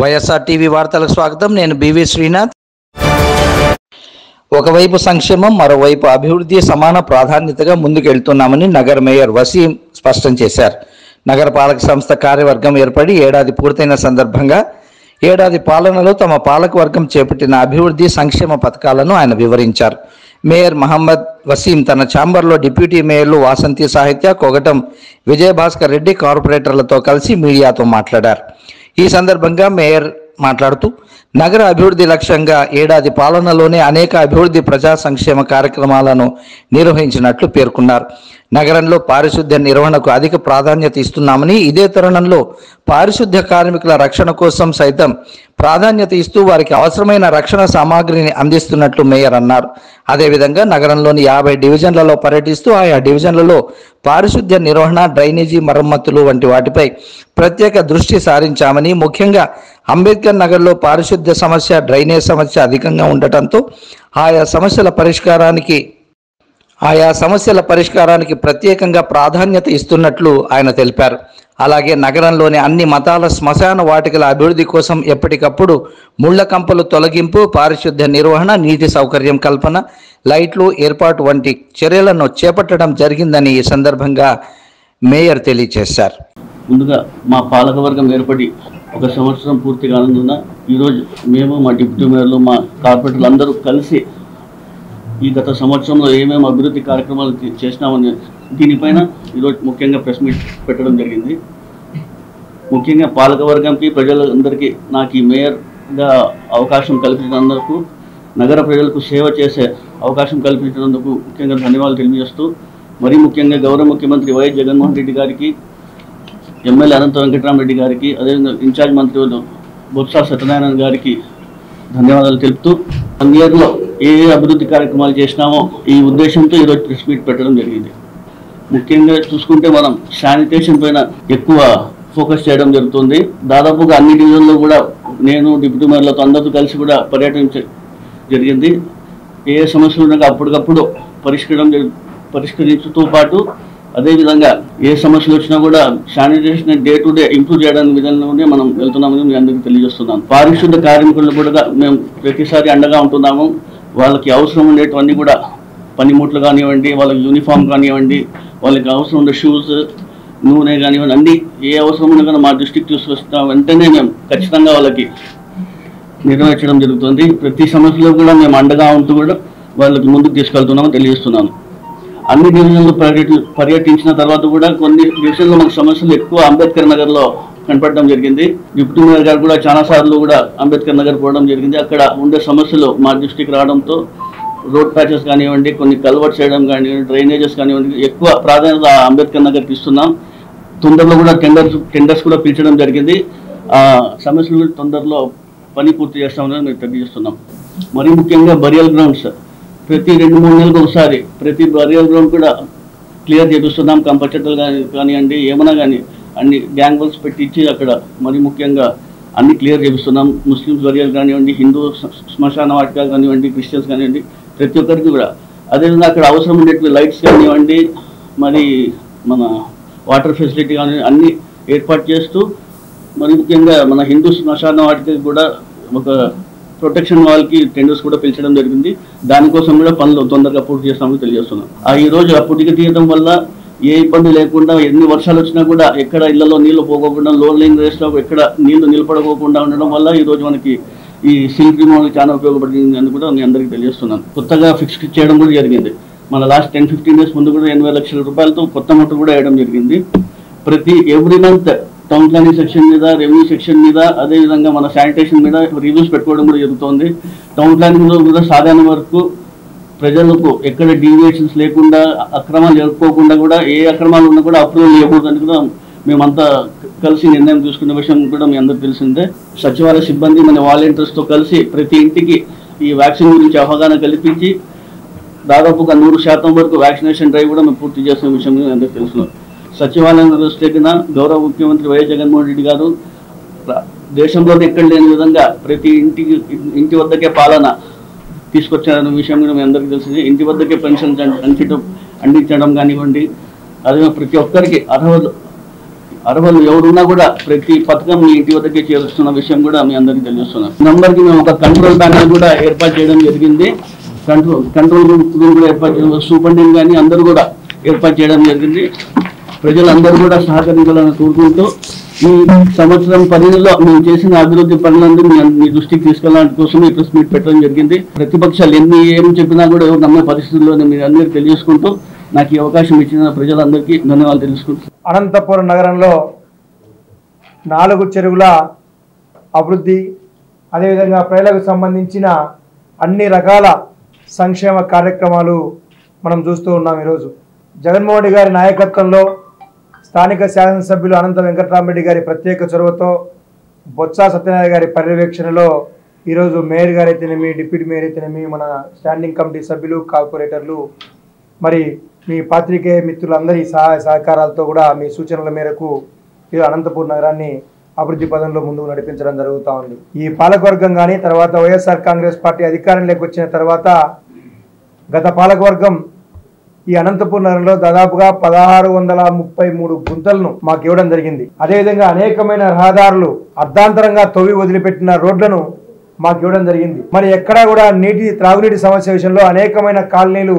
YSR TV వార్తలకు స్వాగతం. నేను బివి శ్రీనాథ్. ఒకవైపు సంక్షేమం మరోవైపు అభివృద్ధి సమాన ప్రాధాన్యతగా ముందుకెళ్తున్నామని నగర మేయర్ వసీం స్పష్టం చేశారు. నగర పాలక సంస్థ కార్యవర్గం ఏర్పడి ఏడాది పూర్తయిన సందర్భంగా ఏడాది పాలనలో తమ పాలక వర్గం చేపట్టిన అభివృద్ధి సంక్షేమ పథకాలను ఆయన వివరించారు. మేయర్ మహమ్మద్ వసీం తన ఛాంబర్లో డిప్యూటీ మేయర్లు వాసంతి సాహిత్య కొగటం విజయభాస్కర్ రెడ్డి కార్పొరేటర్లతో కలిసి మీడియాతో మాట్లాడారు. ఈ సందర్భంగా మేయర్ మాట్లాడుతూ నగర అభివృద్ధి లక్ష్యంగా ఏడాది పాలనలోనే అనేక అభివృద్ధి ప్రజా సంక్షేమ కార్యక్రమాలను నిర్వహించినట్లు పేర్కొన్నారు. నగరంలో పారిశుద్ధ్య నిర్వహణకు అధిక ప్రాధాన్యత ఇస్తున్నామని ఇదే తరుణంలో పారిశుద్ధ్య కార్మికుల రక్షణ కోసం సైతం ప్రాధాన్యత ఇస్తూ వారికి అవసరమైన రక్షణ సామాగ్రిని అందిస్తున్నట్లు మేయర్ అన్నారు. అదేవిధంగా నగరంలోని యాభై డివిజన్లలో పర్యటిస్తూ ఆయా డివిజన్లలో పారిశుద్ధ్య నిర్వహణ డ్రైనేజీ మరమ్మతులు వంటి వాటిపై ప్రత్యేక దృష్టి సారించామని ముఖ్యంగా అంబేద్కర్ నగర్లో పారిశుద్ధ్య సమస్య డ్రైనేజ్ సమస్య అధికంగా ఉండటంతో ఆయా సమస్యల పరిష్కారానికి ఆయా సమస్యల పరిష్కారానికి ప్రత్యేకంగా ప్రాధాన్యత ఇస్తున్నట్లు ఆయన తెలిపారు. అలాగే నగరంలోని అన్ని మతాల శ్మశాన వాటికల అభివృద్ధి కోసం ఎప్పటికప్పుడు ముళ్ళ కంపలు తొలగింపు పారిశుద్ధ్య నిర్వహణ నీటి సౌకర్యం కల్పన లైట్లు ఏర్పాటు వంటి చర్యలను చేపట్టడం జరిగిందని ఈ సందర్భంగా మేయర్ తెలియజేశారు. ముందుగా మా పాలకవర్గం ఏర్పడి ఒక సంవత్సరం పూర్తి కానందున ఈరోజు మేము మా డిప్యూటీ మేయర్లు మా కార్పొరేటర్లు అందరూ కలిసి ఈ గత సంవత్సరంలో ఏమేమి అభివృద్ధి కార్యక్రమాలు చేసినామని దీనిపైన ఈరోజు ముఖ్యంగా ప్రెస్ మీట్ పెట్టడం జరిగింది. ముఖ్యంగా పాలకవర్గంకి ప్రజలందరికీ నాకు ఈ మేయర్గా అవకాశం కల్పించినందుకు నగర ప్రజలకు సేవ చేసే అవకాశం కల్పించినందుకు ముఖ్యంగా ధన్యవాదాలు తెలియజేస్తూ మరీ ముఖ్యంగా గౌరవ ముఖ్యమంత్రి వైఎస్ జగన్మోహన్ రెడ్డి గారికి ఎమ్మెల్యే అనంత వెంకటరామరెడ్డి గారికి అదేవిధంగా ఇన్ఛార్జ్ మంత్రులు బొత్స సత్యనారాయణ గారికి ధన్యవాదాలు తెలుపుతూ వన్ ఇయర్లో ఏ ఏ అభివృద్ధి కార్యక్రమాలు చేసినామో ఈ ఉద్దేశంతో ఈరోజు ప్రెస్ మీట్ పెట్టడం జరిగింది. ముఖ్యంగా చూసుకుంటే మనం శానిటేషన్ పైన ఎక్కువ ఫోకస్ చేయడం జరుగుతుంది. దాదాపుగా అన్ని డివిజన్లో కూడా నేను డిప్యూటీ మేయర్లతో అందరితో కలిసి కూడా పర్యటన జరిగింది. ఏ సమస్యలు ఉన్నాక అప్పటికప్పుడు పరిష్కరించడం జరు- పరిష్కరించుతూ పాటు అదేవిధంగా ఏ సమస్యలు వచ్చినా కూడా sanitation day to day improve చేయడానికి విధంగానే మనం వెళ్తున్నామని మీ అందరికీ తెలియజేస్తున్నాం పారిశుద్ధ కార్మికులు కూడా మేము ప్రతిసారి అండగా ఉంటున్నాము. వాళ్ళకి అవసరం ఉండేటివన్నీ కూడా పనిముట్లు కానివ్వండి వాళ్ళకి యూనిఫామ్ కానివ్వండి వాళ్ళకి అవసరం ఉండే షూస్ నూనె కానివ్వండి అన్ని ఏ అవసరం ఉన్నా కానీ మా దృష్టికి తీసుకొస్తాం. వెంటనే మేము ఖచ్చితంగా వాళ్ళకి నిర్వహించడం జరుగుతుంది. ప్రతి సమస్యలో కూడా మేము అండగా ఉంటూ కూడా వాళ్ళకి ముందుకు తీసుకెళ్తున్నామని తెలియజేస్తున్నాను. అన్ని డివిజన్లు పర్యటి పర్యటించిన తర్వాత కూడా కొన్ని డివిజన్లో మనకు సమస్యలు ఎక్కువ అంబేద్కర్ నగర్లో కనపడడం జరిగింది. డిప్యూటీ మేయర్ గారు కూడా చాలా సార్లు కూడా అంబేద్కర్ నగర్ పోవడం జరిగింది. అక్కడ ఉండే సమస్యలు మా దృష్టికి రావడంతో రోడ్ ప్యాచెస్ కానివ్వండి కొన్ని కల్వర్ట్ చేయడం కానివ్వండి డ్రైనేజెస్ కానివ్వండి ఎక్కువ ప్రాధాన్యత అంబేద్కర్ నగర్కి ఇస్తున్నాం. తొందరలో కూడా టెండర్స్ టెండర్స్ కూడా పిలిచడం జరిగింది. ఆ సమస్యలు తొందరలో పని పూర్తి చేస్తామని మేము తెలియజేస్తున్నాం. మరీ ముఖ్యంగా బరియల్ గ్రౌండ్స్. ప్రతి రెండు మూడు నెలలకు ఒకసారి ప్రతి బరియల్ కూడా క్లియర్ చేపిస్తున్నాం. కంపల్సరీ కానీ కానివ్వండి ఏమైనా కానీ అన్ని గ్యాంగ్ వర్క్స్ పెట్టించి అక్కడ మరి ముఖ్యంగా అన్ని క్లియర్ చేపిస్తున్నాం. ముస్లిమ్స్ బరియల్ కానివ్వండి హిందూ శ్మశాన వాటిక కానివ్వండి క్రిస్టియన్స్ కానివ్వండి ప్రతి ఒక్కరికి కూడా. అదేవిధంగా అక్కడ అవసరం ఉండేటువంటి లైట్స్ కానివ్వండి మరి మన వాటర్ ఫెసిలిటీ కానివ్వండి అన్ని ఏర్పాటు చేస్తూ మరి ముఖ్యంగా మన హిందూ శ్మశాన వాటికి కూడా ఒక ప్రొటెక్షన్ వాళ్ళకి టెండర్స్ కూడా పిలిచడం జరిగింది. దానికోసం కూడా పనులు తొందరగా పూర్తి చేస్తామని తెలియజేస్తున్నాం. ఆ ఈ రోజు అప్పటికి తీయడం వల్ల ఏ ఇబ్బంది లేకుండా ఎన్ని వర్షాలు వచ్చినా కూడా ఎక్కడ ఇళ్ళలో నీళ్ళు పోకోకుండా లో లైన్ రేస్లో ఎక్కడ నీళ్ళు నిలబడకోకుండా ఉండడం వల్ల ఈ రోజు మనకి ఈ సిల్క్ రిమూవల్ చాలా ఉపయోగపడింది అని కూడా నేను అందరికీ తెలియజేస్తున్నాను. కొత్తగా ఫిక్స్ చేయడం కూడా జరిగింది. మన లాస్ట్ టెన్ ఫిఫ్టీన్ డేస్ ముందు కూడా ఎనభై లక్షల రూపాయలతో కొత్త మోటార్ కూడా వేయడం జరిగింది. ప్రతి every month town planning section మీద రెవెన్యూ సెక్షన్ మీద అదే విధంగా మన శానిటేషన్ మీద రివ్యూస్ పెట్టుకోవడం కూడా జరుగుతోంది. టౌన్ ప్లానింగ్లో కూడా సాధారణ వరకు ప్రజలకు ఎక్కడ డీవియేషన్స్ లేకుండా అక్రమాలు జరుపుకోకుండా కూడా ఏ అక్రమాలు ఉన్నా కూడా అప్రూవల్ ఇవ్వకూడదని కూడా మేమంతా కలిసి నిర్ణయం తీసుకున్న విషయం కూడా మీ అందరికి తెలిసిందే. సచివాలయ సిబ్బంది మన వాలంటీర్స్తో కలిసి ప్రతి ఇంటికి ఈ వ్యాక్సిన్ గురించి అవగాహన కల్పించి దాదాపుగా నూరు శాతం వరకు వ్యాక్సినేషన్ డ్రైవ్ కూడా మేము పూర్తి చేసిన విషయం మీ అందరికీ సచివాలయం వ్యవస్థకిన గౌరవ ముఖ్యమంత్రి వైఎస్ జగన్మోహన్ రెడ్డి గారు దేశంలోనే ఎక్కడ లేని విధంగా ప్రతి ఇంటికి ఇంటి వద్దకే పాలన తీసుకొచ్చారనే విషయం కూడా మీ అందరికీ తెలిసింది. ఇంటి వద్దకే పెన్షన్ అందించడం అందించడం కానివ్వండి అదే ప్రతి ఒక్కరికి అర్హులు అర్హులు ఎవరున్నా కూడా ప్రతి పథకం మీ ఇంటి వద్దకే చేరుస్తున్న విషయం కూడా మీ అందరికీ తెలుస్తున్నాం నంబర్కి మేము ఒక కంట్రోల్ ప్యానల్ కూడా ఏర్పాటు చేయడం జరిగింది. కంట్రోల్ కంట్రోల్ రూమ్ రూమ్ కూడా ఏర్పాటు చేయడం సూపరింటెండెంట్ కానీ అందరూ కూడా ఏర్పాటు చేయడం జరిగింది. ప్రజలందరూ కూడా సహకరించాలని కోరుకుంటూ ఈ సంవత్సరం పరిధిలో మేము చేసిన అభివృద్ధి పనులందరూ మీ మీ దృష్టికి తీసుకెళ్ళడానికి కోసం ఈ ప్రెస్ మీట్ పెట్టడం జరిగింది. ప్రతిపక్షాలు ఎన్ని ఏం చెప్పినా కూడా ఎవరు నమ్మే పరిస్థితుల్లోనే మీరు అందరికీ తెలియజేసుకుంటూ నాకు ఈ అవకాశం ఇచ్చిన ప్రజలందరికీ ధన్యవాదాలు తెలుసుకుంటున్నాను. అనంతపురం నగరంలో నాలుగు చెరువుల అభివృద్ధి అదేవిధంగా ప్రజలకు సంబంధించిన అన్ని రకాల సంక్షేమ కార్యక్రమాలు మనం చూస్తూ ఉన్నాం ఈరోజు. జగన్మోహన్ రెడ్డి గారి నాయకత్వంలో స్థానిక శాసనసభ్యులు అనంత వెంకటరామరెడ్డి గారి ప్రత్యేక చొరవతో బొత్స సత్యనారాయణ గారి పర్యవేక్షణలో ఈరోజు మేయర్ గారు అయితేనేమి డిప్యూటీ మేయర్ అయితేనేమి మన స్టాండింగ్ కమిటీ సభ్యులు కార్పొరేటర్లు మరి మీ పాత్రికేయ మిత్రులందరి సహాయ సహకారాలతో కూడా మీ సూచనల మేరకు ఈ అనంతపూర్ నగరాన్ని అభివృద్ధి పదంలో ముందుకు నడిపించడం జరుగుతూ ఉంది. ఈ పాలకవర్గం కానీ తర్వాత వైఎస్ఆర్ కాంగ్రెస్ పార్టీ అధికారంలోకి వచ్చిన తర్వాత గత పాలకవర్గం ఈ అనంతపూర్ నగరంలో దాదాపుగా పదహారు వందల ముప్పై మూడు గుంతలను మాకు ఇవ్వడం జరిగింది. అదేవిధంగా అనేకమైన రహదారులు అర్ధాంతరంగా తొవి వదిలిపెట్టిన రోడ్లను మాకు ఇవ్వడం జరిగింది. మరి ఎక్కడా కూడా నీటి త్రాగునీటి సమస్య విషయంలో అనేకమైన కాలనీలు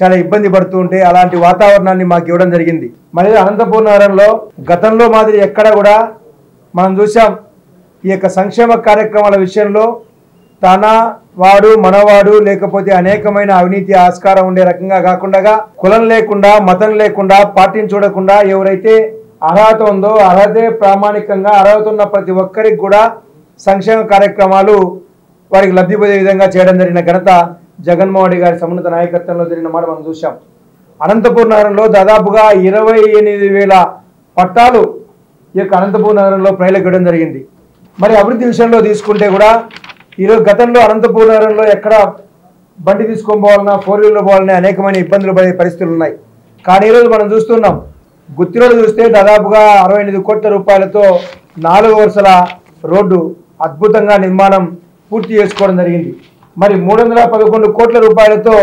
చాలా ఇబ్బంది పడుతూ ఉంటే అలాంటి వాతావరణాన్ని మాకు ఇవ్వడం జరిగింది. మరి అనంతపూర్ నగరంలో గతంలో మాదిరి ఎక్కడ కూడా మనం చూసాం ఈ యొక్క సంక్షేమ కార్యక్రమాల విషయంలో తన వాడు మనవాడు లేకపోతే అనేకమైన అవినీతి ఆస్కారం ఉండే రకంగా కాకుండా కులం లేకుండా మతం లేకుండా పార్టీని చూడకుండా ఎవరైతే అర్హత ఉందో అర్హతే ప్రామాణికంగా అర్హత ఉన్న ప్రతి ఒక్కరికి కూడా సంక్షేమ కార్యక్రమాలు వారికి లబ్ధి పొందే విధంగా చేయడం జరిగిన ఘనత జగన్మోహన్ రెడ్డి గారి సమున్నత నాయకత్వంలో జరిగిన మాట మనం చూసాం అనంతపూర్ నగరంలో దాదాపుగా ఇరవై ఎనిమిది వేల పట్టాలు ఈ యొక్క అనంతపూర్ నగరంలో ప్రజలకు ఇవ్వడం జరిగింది. మరి అభివృద్ధి విషయంలో తీసుకుంటే కూడా ఈరోజు గతంలో అనంతపూర్ నగరంలో ఎక్కడ బండి తీసుకొని పోవాలన్నా ఫోర్ వీలర్ పోవాలన్నా అనేకమైన ఇబ్బందులు పడే పరిస్థితులు ఉన్నాయి. కానీ ఈరోజు మనం చూస్తున్నాం గుత్తిరోడ్ చూస్తే దాదాపుగా అరవై ఎనిమిది కోట్ల రూపాయలతో నాలుగు వరుసల రోడ్డు అద్భుతంగా నిర్మాణం పూర్తి చేసుకోవడం జరిగింది. మరి మూడు వందల పదకొండు కోట్ల రూపాయలతో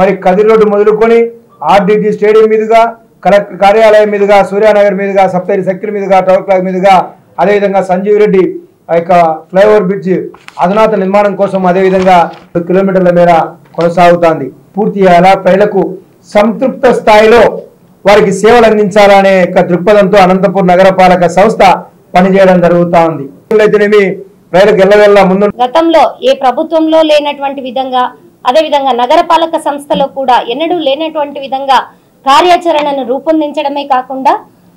మరి కదిరి రోడ్డు మొదలుకొని ఆర్డీటీ స్టేడియం మీదుగా కలెక్టర్ కార్యాలయం మీదుగా సూర్యానగర్ మీదుగా సప్తగిరి సెక్టర్ మీదుగా టవర్ క్లాక్ మీదుగా అదేవిధంగా సంజీవ్ రెడ్డి ఆ యొక్క ఫ్లైఓవర్ బ్రిడ్జ్ అధునాత నిర్మాణం కోసం అదేవిధంగా కిలోమీటర్ల మేర కొనసాగుతోంది. పూర్తి అలా ప్రజలకు సంతృప్త స్థాయిలో వారికి సేవలు అందించాలనే యొక్క దృక్పథంతో అనంతపూర్ నగరపాలక సంస్థ పనిచేయడం జరుగుతూ ఉంది అయితేనేమి ప్రజలకు ఎల్లవెల్లా ముందు గతంలో ఏ ప్రభుత్వంలో లేనటువంటి విధంగా అదేవిధంగా నగరపాలక సంస్థలో కూడా ఎన్నడూ లేనటువంటి విధంగా కార్యాచరణను రూపొందించడమే కాకుండా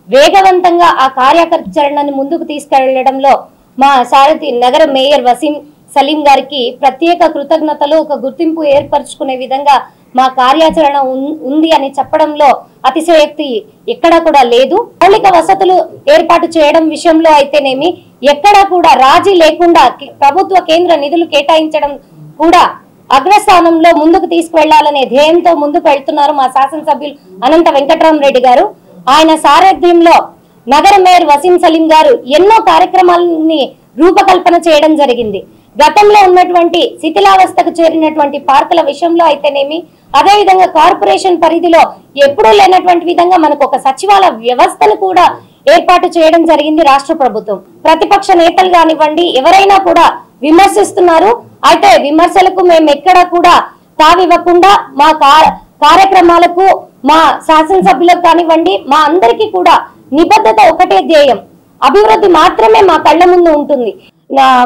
వేగవంతంగా ఆ కార్యాచరణను ముందుకు తీసుకెళ్ళడంలో మా సారథి నగర మేయర్ వసీం సలీం గారికి ప్రత్యేక కృతజ్ఞతలు ఒక గుర్తింపు ఏర్పరచుకునే విధంగా మా కార్యాచరణ ఉంది అని చెప్పడంలో అతిశయోక్తి ఎక్కడా కూడా లేదు. మౌలిక వసతులు ఏర్పాటు చేయడం విషయంలో అయితేనేమి ఎక్కడా కూడా రాజీ లేకుండా ప్రభుత్వ కేంద్ర నిధులు కేటాయించడం కూడా అగ్రస్థానంలో ముందుకు తీసుకువెళ్ళాలనే ధ్యేయంతో ముందుకు వెళ్తున్నారు మా శాసనసభ్యులు అనంత వెంకటరామరెడ్డి గారు. ఆయన సారథ్యంలో నగర మేయర్ వసీం సలీం గారు ఎన్నో కార్యక్రమాలని రూపకల్పన చేయడం జరిగింది. గతంలో ఉన్నటువంటి శిథిలావస్థకు చేరినటువంటి పార్కుల విషయంలో అయితేనేమి అదేవిధంగా కార్పొరేషన్ పరిధిలో ఎప్పుడూ లేనటువంటి విధంగా మనకు ఒక సచివాలయ వ్యవస్థను కూడా ఏర్పాటు చేయడం జరిగింది రాష్ట్ర ప్రభుత్వం. ప్రతిపక్ష నేతలు కానివ్వండి ఎవరైనా కూడా విమర్శిస్తున్నారు. అయితే విమర్శలకు మేము ఎక్కడ కూడా తావివ్వకుండా మా కా- కార్యక్రమాలకు మా శాసనసభ్యులకు కానివ్వండి మా అందరికీ కూడా నిబద్ధత ఒకటే ధ్యేయం. అభివృద్ధి మాత్రమే మా కళ్ళ ముందు ఉంటుంది.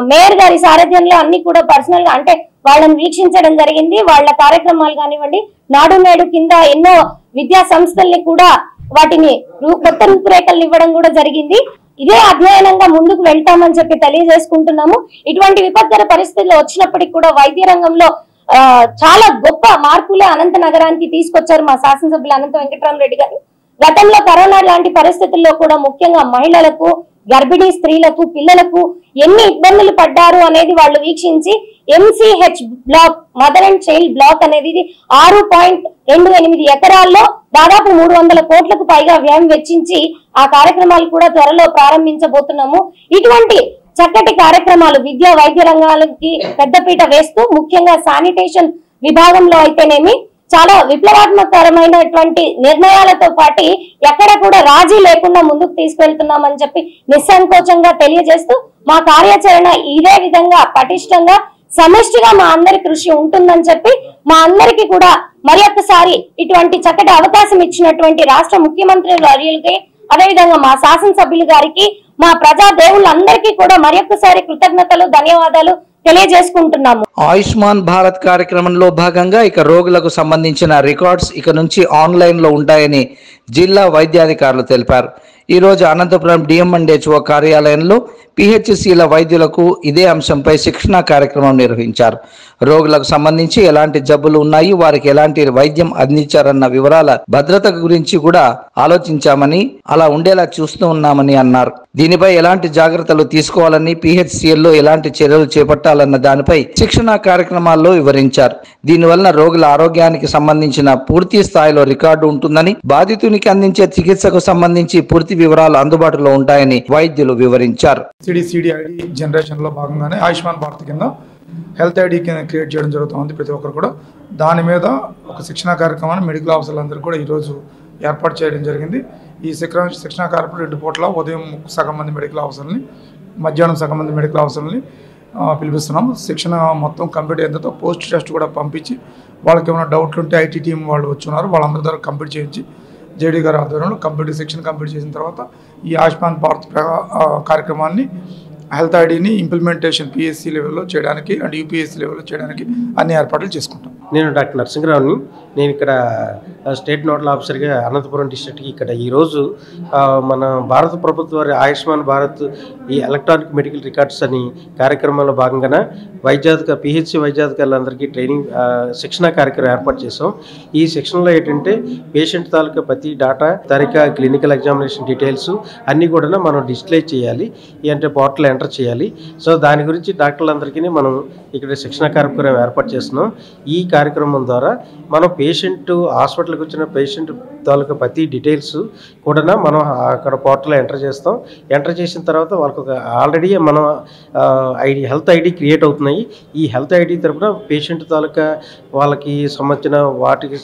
మేయర్ గారి సారథ్యంలో అన్ని కూడా పర్సనల్గా అంటే వాళ్ళని వీక్షించడం జరిగింది. వాళ్ళ కార్యక్రమాలు కానివ్వండి నాడు నేడు కింద ఎన్నో విద్యా సంస్థల్ని కూడా వాటిని రూ- కొత్త రూపురేఖలు ఇవ్వడం కూడా జరిగింది. ఇదే అధ్యయనంగా ముందుకు వెళ్తామని చెప్పి తెలియజేసుకుంటున్నాము. ఇటువంటి విపత్కర పరిస్థితులు వచ్చినప్పటికీ కూడా వైద్య రంగంలో చాలా గొప్ప మార్పులే అనంత నగరానికి తీసుకొచ్చారు మా శాసనసభ్యులు అనంత వెంకటరామరెడ్డి గారు. గతంలో కరోనా లాంటి పరిస్థితుల్లో కూడా ముఖ్యంగా మహిళలకు గర్భిణీ స్త్రీలకు పిల్లలకు ఎన్ని ఇబ్బందులు పడ్డారు అనేది వాళ్ళు వీక్షించి MCH block mother and child block అనేది ఇది ఆరు పాయింట్ రెండు ఎనిమిది ఎకరాల్లో దాదాపు మూడు వందల కోట్లకు పైగా వ్యయం వెచ్చించి ఆ కార్యక్రమాలు కూడా త్వరలో ప్రారంభించబోతున్నాము. ఇటువంటి చక్కటి కార్యక్రమాలు విద్యా వైద్య రంగాలకి పెద్దపీట వేస్తూ ముఖ్యంగా శానిటేషన్ విభాగంలో అయితేనేమి చాలా విప్లవాత్మకరమైనటువంటి నిర్ణయాలతో పాటు ఎక్కడ కూడా రాజీ లేకుండా ముందుకు తీసుకెళ్తున్నామని చెప్పి నిస్సంకోచంగా తెలియజేస్తూ మా కార్యాచరణ ఇదే విధంగా పటిష్టంగా సమిష్టిగా మా అందరి కృషి ఉంటుందని చెప్పి మా అందరికీ కూడా మరి ఒక్కసారి ఇటువంటి చక్కటి అవకాశం ఇచ్చినటువంటి రాష్ట్ర ముఖ్యమంత్రి వర్యులకి అదేవిధంగా మా శాసనసభ్యులు గారికి మా ప్రజా దేవుళ్ళందరికీ కూడా మరి ఒక్కసారి కృతజ్ఞతలు ధన్యవాదాలు. తెలియజేసుకుంటున్నాము. ఆయుష్మాన్ భారత్ కార్యక్రమంలో భాగంగా ఇక రోగులకు సంబంధించిన రికార్డ్స్ ఇక నుంచి ఆన్లైన్లో ఉంటాయని జిల్లా వైద్యాధికారులు తెలిపారు. ఈ రోజు అనంతపురం డిఎంఎండ్హెచ్ఓ కార్యాలయంలో పిహెచ్సిల వైద్యులకు ఇదే అంశంపై శిక్షణా కార్యక్రమం నిర్వహించారు. రోగులకు సంబంధించి ఎలాంటి జబ్బులు ఉన్నాయి వారికి ఎలాంటి వైద్యం అందించారన్న వివరాల భద్రత గురించి కూడా ఆలోచించామని అలా ఉండేలా చూస్తూ ఉన్నామని అన్నారు. దీనిపై ఎలాంటి జాగ్రత్తలు తీసుకోవాలని పిహెచ్సిఎల్లో ఎలాంటి చర్యలు చేపట్టాలన్న దానిపై శిక్షణ కార్యక్రమాల్లో వివరించారు. దీనివలన రోగుల ఆరోగ్యానికి సంబంధించిన పూర్తి స్థాయిలో రికార్డు ఉంటుందని బాధితునికి అందించే చికిత్సకు సంబంధించి పూర్తి వివరాలు అందుబాటులో ఉంటాయని వైద్యులు వివరించారు. జనరేషన్లో భాగంగానే ఆయుష్మాన్ భారత్ కింద హెల్త్ ఐడి క్రియేట్ చేయడం జరుగుతుంది ప్రతి ఒక్కరు కూడా. దాని మీద ఒక శిక్షణ కార్యక్రమాన్ని మెడికల్ ఆఫీసర్లందరూ కూడా ఈరోజు ఏర్పాటు చేయడం జరిగింది. ఈ శిక్షణ శిక్షణా కార్యక్రమం రెండు పూట్ల ఉదయం సగం మంది మెడికల్ ఆఫీసర్ని మధ్యాహ్నం సగం మంది మెడికల్ ఆఫీసర్ని పిలిపిస్తున్నాం. శిక్షణ మొత్తం కంప్లీట్ అయిన తర్వాత పోస్ట్ టెస్ట్ కూడా పంపించి వాళ్ళకి ఏమైనా డౌట్లు ఉంటే ఐటీ టీం వాళ్ళు వచ్చున్నారు. వాళ్ళందరి ద్వారా కంప్లీట్ చేయించి జేడీ గారి ఆధ్వర్యంలో కంప్లీట్ శిక్షణ కంప్లీట్ చేసిన తర్వాత ఈ ఆయుష్మాన్ భారత్ ప్ర- కార్యక్రమాన్ని హెల్త్ ఐడిని ఇంప్లిమెంటేషన్ పిఎస్సి లెవెల్లో చేయడానికి అండ్ యూపీఎస్సీ లెవెల్లో చేయడానికి అన్ని ఏర్పాట్లు చేసుకుంటాం. నేను డాక్టర్ నరసింహరావుని నేను ఇక్కడ స్టేట్ నోడల్ ఆఫీసర్గా అనంతపురం డిస్ట్రిక్ట్కి ఇక్కడ ఈరోజు మన భారత ప్రభుత్వ వారి ఆయుష్మాన్ భారత్ ఈ ఎలక్ట్రానిక్ మెడికల్ రికార్డ్స్ అని కార్యక్రమంలో భాగంగా వైద్యాధిక పిహెచ్సి వైద్యాధికారులందరికీ ట్రైనింగ్ శిక్షణ కార్యక్రమం ఏర్పాటు చేసాం ఈ శిక్షణలో ఏంటంటే పేషెంట్ తాలూకా ప్రతి డాటా తరికా క్లినికల్ ఎగ్జామినేషన్ డీటెయిల్స్ అన్నీ కూడా మనం డిస్ప్లే చేయాలి. అంటే పోర్టల్ ఎంటర్ చేయాలి. సో దాని గురించి డాక్టర్లందరికీ మనం ఇక్కడ శిక్షణ కార్యక్రమం ఏర్పాటు చేస్తున్నాం. ఈ కార్యక్రమం ద్వారా మనం పేషెంట్ హాస్పిటల్ హాస్పిటల్కి వచ్చిన పేషెంట్ తాలూకా ప్రతి డీటెయిల్స్ కూడా మనం అక్కడ పోర్టల్లో ఎంటర్ చేస్తాం. ఎంటర్ చేసిన తర్వాత వాళ్ళకి ఒక ఆల్రెడీ మనం ఐడి హెల్త్ ఐడి క్రియేట్ అవుతున్నాయి. ఈ హెల్త్ ఐడి తరపున పేషెంట్ తాలూకా వాళ్ళకి సంబంధించిన వాటికి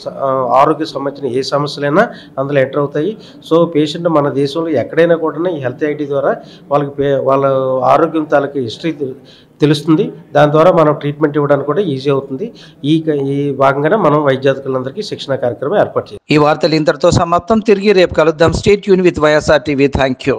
ఆరోగ్య సంబంధించిన ఏ సమస్యలైనా అందులో ఎంటర్ అవుతాయి. సో పేషెంట్ మన దేశంలో ఎక్కడైనా కూడా ఈ హెల్త్ ఐడి ద్వారా వాళ్ళకి పే- వాళ్ళ ఆరోగ్యం తాలూకా హిస్టరీ తెలుస్తుంది. దాని ద్వారా మనం ట్రీట్మెంట్ ఇవ్వడానికి కూడా ఈజీ అవుతుంది. ఈ ఈ భాగంగానే మనం వైద్యాధికులందరికీ శిక్షణ కార్యక్రమం ఏర్పాటు చేయాలి. ఈ వార్తలు ఇంతటితో సమాప్తం. తిరిగి రేపు కలుద్దాం. Stay uni with YSR TV thank you